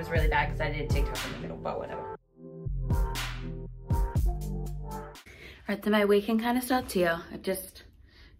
was really bad because I did TikTok in the middle, but whatever. Right, so my weekend kind of starts here. I've just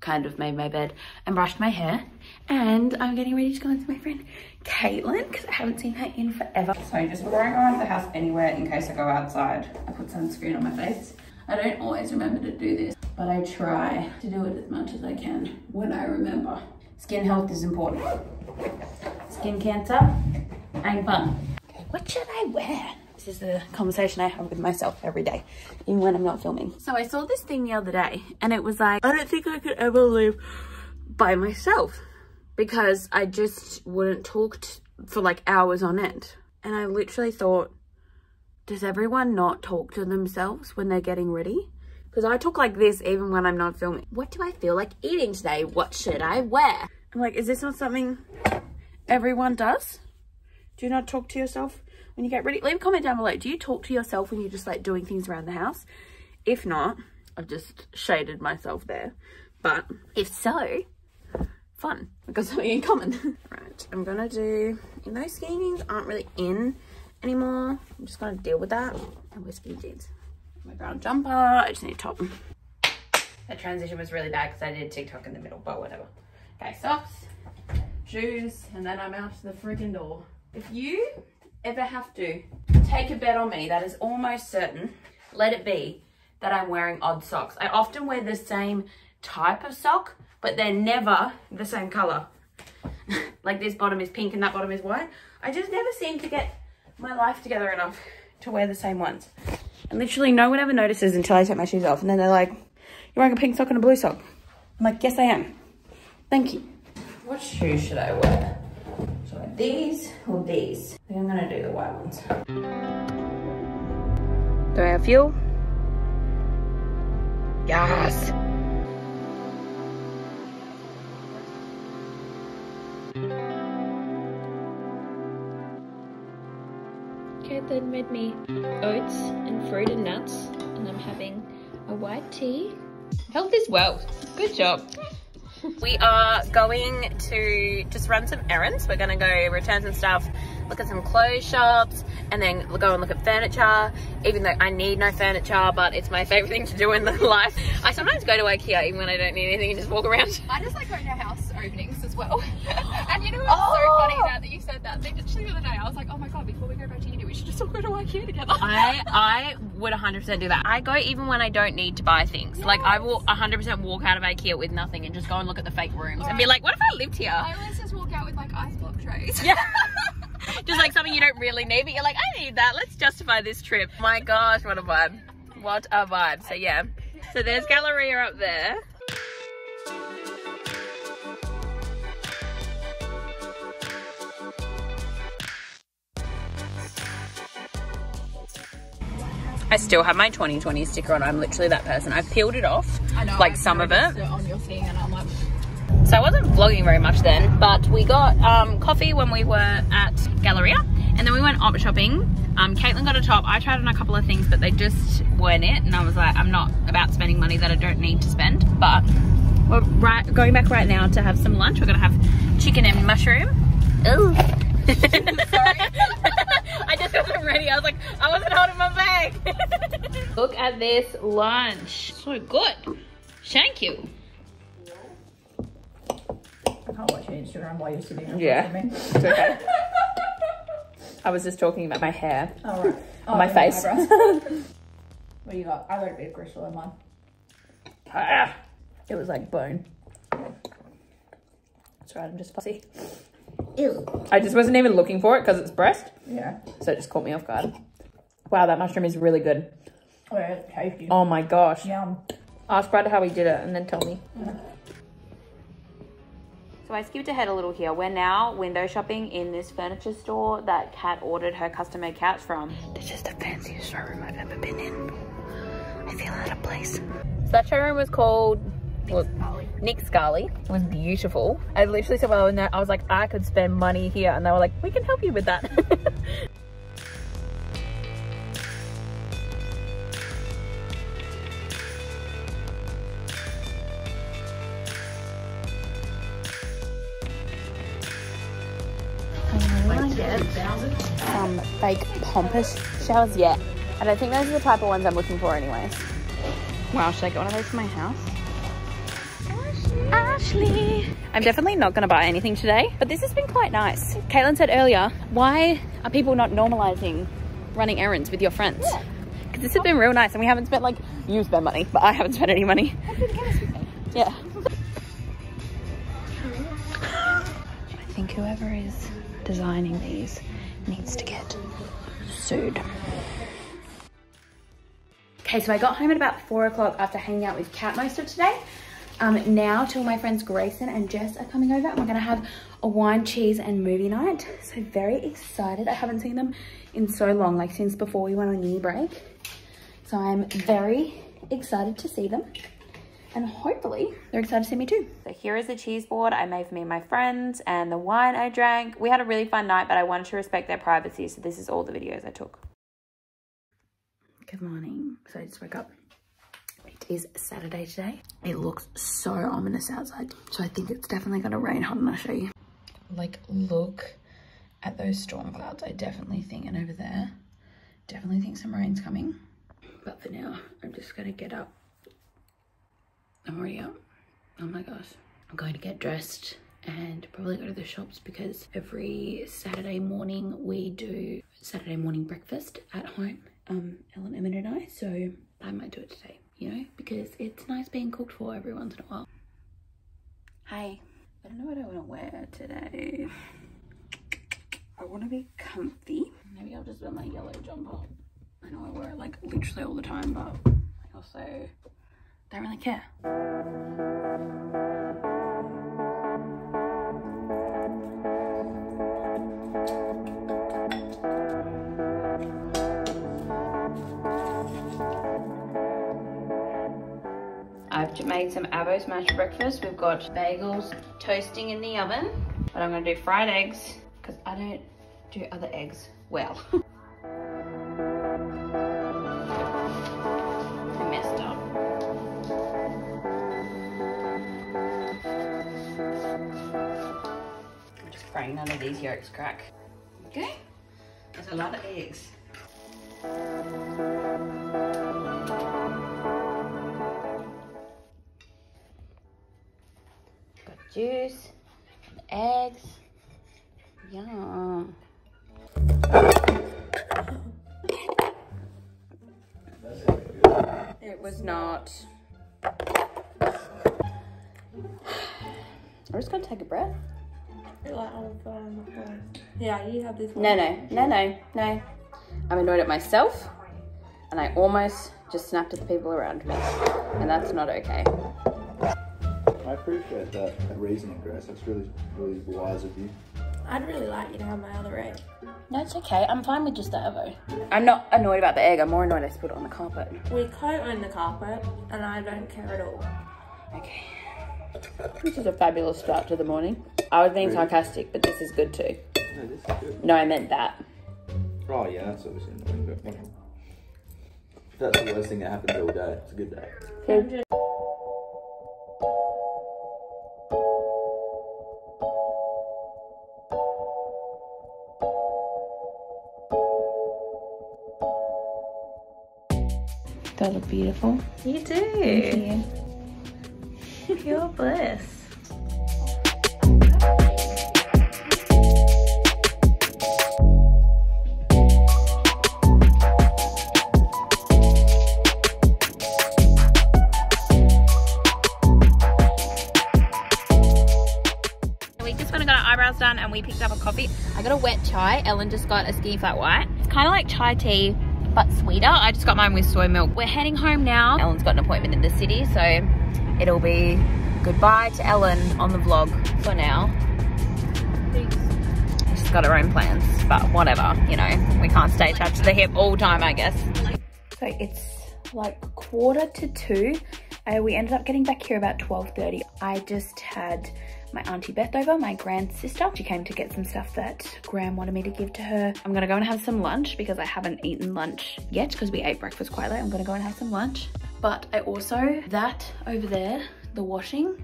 kind of made my bed and brushed my hair and I'm getting ready to go into my friend Caitlin because I haven't seen her in forever. So just before I go out of the house anywhere in case I go outside, I put sunscreen on my face. I don't always remember to do this, but I try to do it as much as I can when I remember. Skin health is important. Skin cancer ain't fun. What should I wear? This is the conversation I have with myself every day, even when I'm not filming. So I saw this thing the other day and it was like, I don't think I could ever live by myself because I just wouldn't talk for like hours on end. And I literally thought, does everyone not talk to themselves when they're getting ready? Because I talk like this even when I'm not filming. What do I feel like eating today? What should I wear? I'm like, is this not something everyone does? Do you not talk to yourself when you get ready? Leave a comment down below. Do you talk to yourself when you're just like doing things around the house? If not, I've just shaded myself there. But if so, fun. We've got something in common. right, I'm gonna do, you know, skiing aren't really in anymore. I'm just gonna deal with that. And wear skinny jeans. My brown jumper, I just need a top. That transition was really bad because I did TikTok in the middle, but whatever. Okay, socks, shoes, and then I'm out the freaking door. If you ever have to take a bet on me that is almost certain, let it be that I'm wearing odd socks. I often wear the same type of sock, but they're never the same color. like this bottom is pink and that bottom is white. I just never seem to get my life together enough to wear the same ones. And literally no one ever notices until I take my shoes off. And then they're like, you're wearing a pink sock and a blue sock. I'm like, yes, I am. Thank you. What shoes should I wear? Should these or these? I think I'm gonna do the white ones. Do I have fuel? Yes. Caitlin made me oats and fruit and nuts, and I'm having a white tea. Health is wealth. Good job. We are going to just run some errands. We're going to go return some stuff, look at some clothes shops, and then we'll go and look at furniture. Even though I need no furniture, but it's my favorite thing to do in the life. I sometimes go to IKEA even when I don't need anything and just walk around. I just like going to house openings as well. and you know what's oh. so funny now that you said that? They literally the other day I was like, oh my god, before we go back to uni, we should just all go to IKEA together. I I would 100% do that. I go even when I don't need to buy things. Yes. Like I will 100% walk out of IKEA with nothing and just go and look at the fake rooms and be like, what if I lived here? I always just walk out with like ice block trays. Yeah. just like something you don't really need, but you're like, I need that. Let's justify this trip. My gosh, what a vibe. What a vibe. So yeah. So there's Galleria up there. I still have my 2020 sticker on. I'm literally that person. I've peeled it off, know, like some of it. it on your thing and I'm like... So I wasn't vlogging very much then, but we got um, coffee when we were at Galleria and then we went op shopping. Um, Caitlin got a top. I tried on a couple of things, but they just weren't it. And I was like, I'm not about spending money that I don't need to spend. But we're right, going back right now to have some lunch. We're gonna have chicken and mushroom. Ooh. Sorry. I just wasn't ready. I was like, I wasn't holding my bag. Look at this lunch. So good. Thank you. I can't watch your Instagram while you're sitting Yeah. It's okay. I was just talking about my hair. Oh, right. Oh, my face. what do you got? I got a bit of crystal in mine. Ah, it was like bone. That's right, I'm just fussy. Ew. I just wasn't even looking for it because it's breast. Yeah. So it just caught me off guard. Wow, that mushroom is really good. Oh, yeah, it's tasty. Oh my gosh. Yum. Ask Brad how he did it and then tell me. Yeah. So I skipped ahead a little here. We're now window shopping in this furniture store that Kat ordered her custom-made couch from. This is the fanciest showroom I've ever been in. I feel out of place. So that showroom was called well, Nick Scali. It was beautiful. I literally said, well, I was like, I could spend money here. And they were like, we can help you with that. um, fake pompous shells yet. I don't think those are the type of ones I'm looking for anyways. Wow, should I get one of those for my house? Ashley. I'm definitely not going to buy anything today, but this has been quite nice. Caitlin said earlier, why are people not normalizing running errands with your friends? Because this has been real nice and we haven't spent like, you spend money, but I haven't spent any money. Yeah. I think whoever is designing these needs to get sued. Okay, so I got home at about four o'clock after hanging out with Kat most of today. Um, now till my friends Grayson and Jess are coming over and we're gonna have a wine, cheese and movie night. So very excited. I haven't seen them in so long, like since before we went on uni break. So I'm very excited to see them and hopefully they're excited to see me too. So here is the cheese board I made for me and my friends and the wine I drank. We had a really fun night, but I wanted to respect their privacy. So this is all the videos I took. Good morning. So I just woke up. Is Saturday today. It looks so ominous outside. So I think it's definitely gonna rain. Hold on, I'll show you. Like look at those storm clouds. I definitely think, and over there, definitely think some rain's coming. But for now, I'm just gonna get up. I'm already up. Oh my gosh. I'm going to get dressed and probably go to the shops because every Saturday morning we do Saturday morning breakfast at home. Um, Ellen, Emmett and I. So I might do it today you know, because it's nice being cooked for every once in a while. Hi, I don't know what I want to wear today. I want to be comfy. Maybe I'll just wear my yellow jumper. I know I wear it like literally all the time, but I also don't really care. Made some avo smash breakfast. We've got bagels toasting in the oven, but I'm gonna do fried eggs because I don't do other eggs well. I messed up. I'm just praying none of these yolks crack. Okay, there's a lot of eggs. Juice, eggs. Yum. It was not. I'm just gonna take a breath. Yeah, you have this one. No, no, no, no, no. I'm annoyed at myself and I almost just snapped at the people around me. And that's not okay. I appreciate that, that reasoning, Grace. That's really, really wise of you. I'd really like you to have my other egg. No, it's okay. I'm fine with just the Evo. I'm not annoyed about the egg. I'm more annoyed I spilled it on the carpet. We co-own the carpet, and I don't care at all. Okay. This is a fabulous start to the morning. I was being Really? sarcastic, but this is good too. No, this is good. No, I meant that. Oh, yeah, that's obviously annoying, but that's the worst thing that happens all day, it's a good day. They look beautiful. You do. Pure bliss. We just went and got our eyebrows done and we picked up a coffee. I got a wet chai. Ellen just got a skinny flat white. It's kind of like chai tea, but sweeter. I just got mine with soy milk. We're heading home now. Ellen's got an appointment in the city, so it'll be goodbye to Ellen on the vlog for now. She's got her own plans, but whatever, you know, we can't stay attached to the hip all time, I guess. So it's like quarter to two. Uh, we ended up getting back here about 12.30. I just had my auntie Beth over, my grand sister. She came to get some stuff that Graham wanted me to give to her. I'm gonna go and have some lunch because I haven't eaten lunch yet because we ate breakfast quite late. I'm gonna go and have some lunch. But I also, that over there, the washing,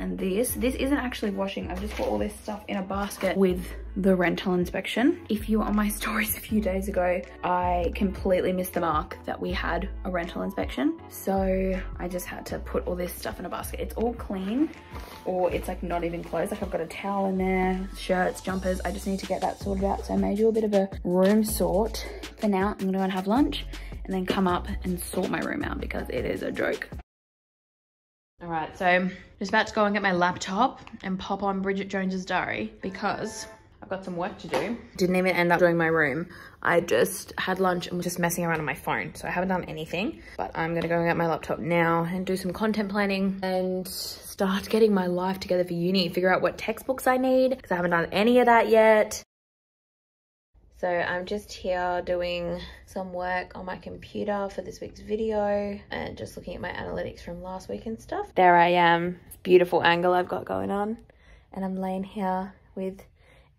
and this. This isn't actually washing. I've just put all this stuff in a basket with the rental inspection. If you were on my stories a few days ago, I completely missed the mark that we had a rental inspection. So I just had to put all this stuff in a basket. It's all clean or it's like not even closed. Like I've got a towel in there, shirts, jumpers. I just need to get that sorted out. So I made you a bit of a room sort. For now, I'm gonna go and have lunch and then come up and sort my room out because it is a joke. All right, so I'm just about to go and get my laptop and pop on Bridget Jones's diary because I've got some work to do. Didn't even end up doing my room. I just had lunch and was just messing around on my phone. So I haven't done anything, but I'm gonna go and get my laptop now and do some content planning and start getting my life together for uni, figure out what textbooks I need because I haven't done any of that yet. So I'm just here doing some work on my computer for this week's video and just looking at my analytics from last week and stuff. There I am, beautiful angle I've got going on. And I'm laying here with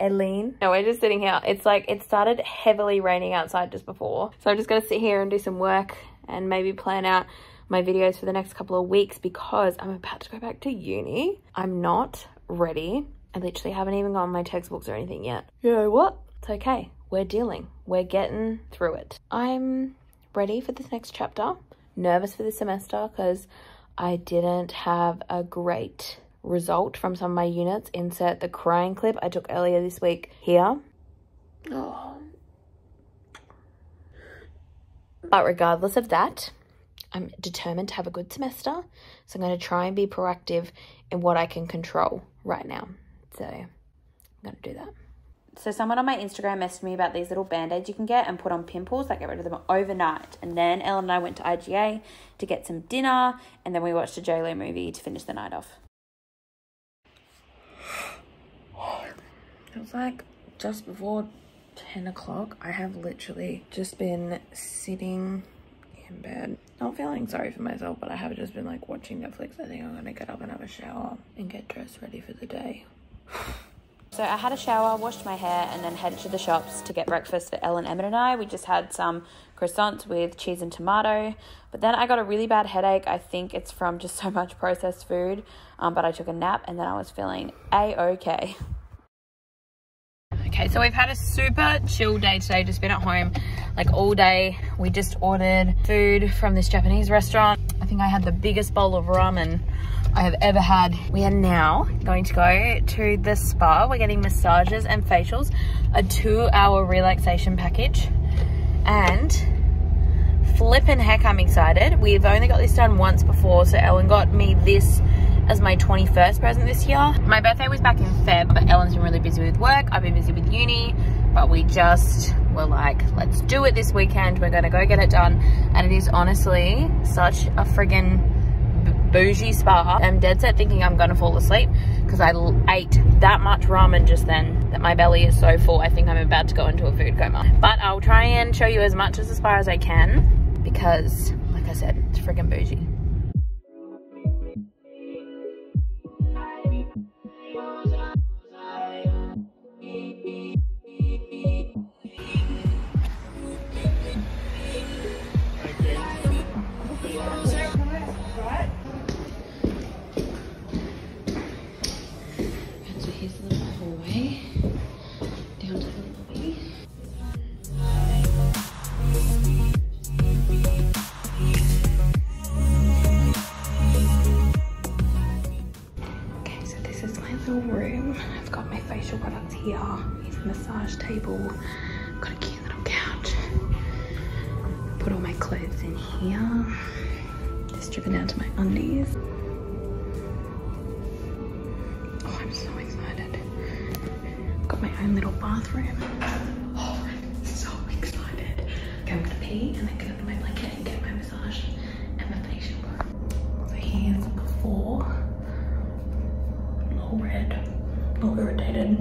Eileen. No, we're just sitting here. It's like, it started heavily raining outside just before. So I'm just gonna sit here and do some work and maybe plan out my videos for the next couple of weeks because I'm about to go back to uni. I'm not ready. I literally haven't even gotten my textbooks or anything yet. You know what? It's okay we're dealing. We're getting through it. I'm ready for this next chapter. Nervous for this semester because I didn't have a great result from some of my units. Insert the crying clip I took earlier this week here. Oh. But regardless of that, I'm determined to have a good semester. So I'm going to try and be proactive in what I can control right now. So I'm going to do that. So someone on my Instagram messaged me about these little band-aids you can get and put on pimples, like get rid of them overnight. And then Ellen and I went to IGA to get some dinner and then we watched a JLo movie to finish the night off. It was like just before 10 o'clock. I have literally just been sitting in bed. Not feeling sorry for myself, but I have just been like watching Netflix. I think I'm gonna get up and have a shower and get dressed ready for the day. So I had a shower, washed my hair, and then headed to the shops to get breakfast for Ellen, Emmett, and I. We just had some croissants with cheese and tomato. But then I got a really bad headache. I think it's from just so much processed food. Um, but I took a nap and then I was feeling a-okay. Okay, so we've had a super chill day today, just been at home like all day. We just ordered food from this Japanese restaurant. I think I had the biggest bowl of ramen I have ever had. We are now going to go to the spa. We're getting massages and facials, a two hour relaxation package. And flippin' heck, I'm excited. We've only got this done once before. So Ellen got me this as my 21st present this year. My birthday was back in Feb, but Ellen's been really busy with work. I've been busy with uni, but we just were like, let's do it this weekend. We're gonna go get it done. And it is honestly such a friggin' bougie spa. I'm dead set thinking I'm gonna fall asleep because I ate that much ramen just then that my belly is so full. I think I'm about to go into a food coma. But I'll try and show you as much as the spa as I can because, like I said, it's freaking bougie. 70s. Oh, I'm so excited. Got my own little bathroom. Oh, I'm so excited. Okay, I'm gonna pee and then get under my blanket and get my massage and my facial. So here's before. All red, all irritated.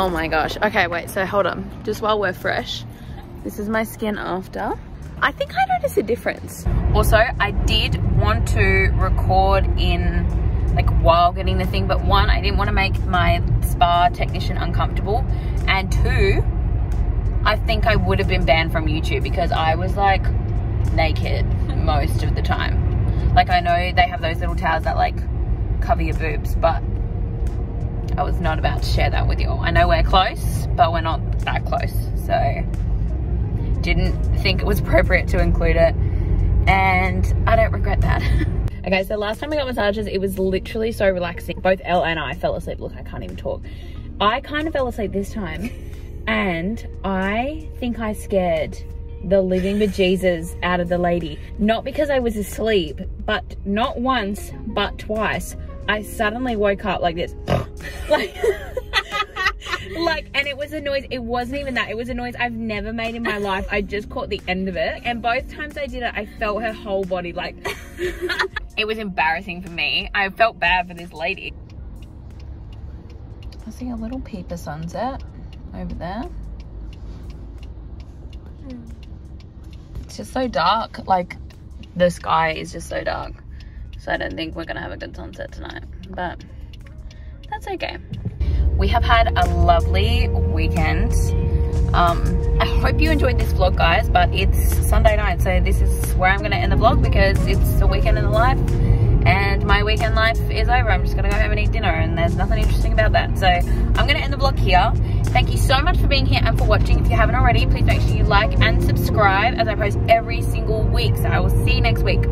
Oh my gosh. Okay, wait, so hold on. Just while we're fresh, this is my skin after. I think I noticed a difference. Also, I did want to record in like while getting the thing, but one, I didn't want to make my spa technician uncomfortable. And two, I think I would have been banned from YouTube because I was like naked most of the time. Like I know they have those little towels that like cover your boobs, but I was not about to share that with you all. I know we're close, but we're not that close. So didn't think it was appropriate to include it. And I don't regret that. okay, so last time we got massages, it was literally so relaxing. Both Elle and I fell asleep. Look, I can't even talk. I kind of fell asleep this time. And I think I scared the living bejesus out of the lady. Not because I was asleep, but not once, but twice. I suddenly woke up like this. like, like, and it was a noise. It wasn't even that. It was a noise I've never made in my life. I just caught the end of it. And both times I did it, I felt her whole body like, it was embarrassing for me. I felt bad for this lady. I see a little peeper sunset over there. Hmm. It's just so dark. Like, the sky is just so dark. So I don't think we're gonna have a good sunset tonight, but that's okay. We have had a lovely weekend. Um, I hope you enjoyed this vlog, guys, but it's Sunday night, so this is where I'm gonna end the vlog because it's a weekend in the life and my weekend life is over. I'm just gonna go home and eat dinner and there's nothing interesting about that. So I'm gonna end the vlog here. Thank you so much for being here and for watching. If you haven't already, please make sure you like and subscribe as I post every single week. So I will see you next week.